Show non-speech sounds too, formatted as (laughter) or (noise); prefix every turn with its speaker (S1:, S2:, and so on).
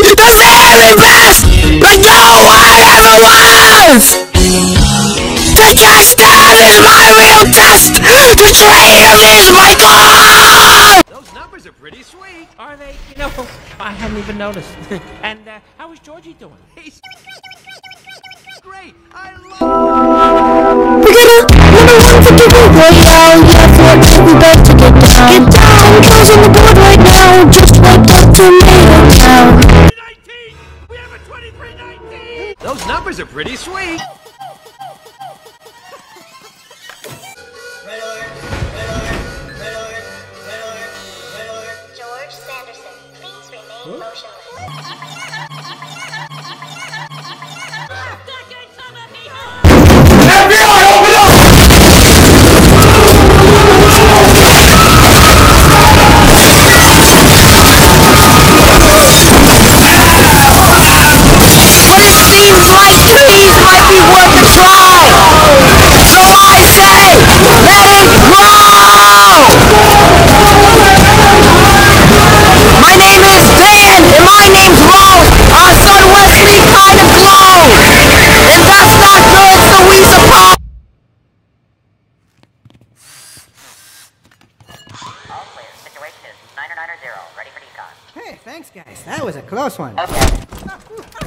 S1: the very best, but no one ever was. The test card is my real test. The traitor is my goal.
S2: Those numbers are pretty sweet.
S3: Are they? You know, I hadn't even noticed. (laughs) and uh, how is Georgie doing?
S2: He's great. I love.
S1: We're gonna number one for the board right now. Yeah, for we about to get down. Get down, kills on the board right now. Just
S2: have 23-19. Those numbers are pretty sweet.
S4: George Sanderson, please remain motionless.
S5: Situation is 990. Ready for decon.
S6: Hey, thanks, guys. That was a close one.
S5: Okay. (laughs)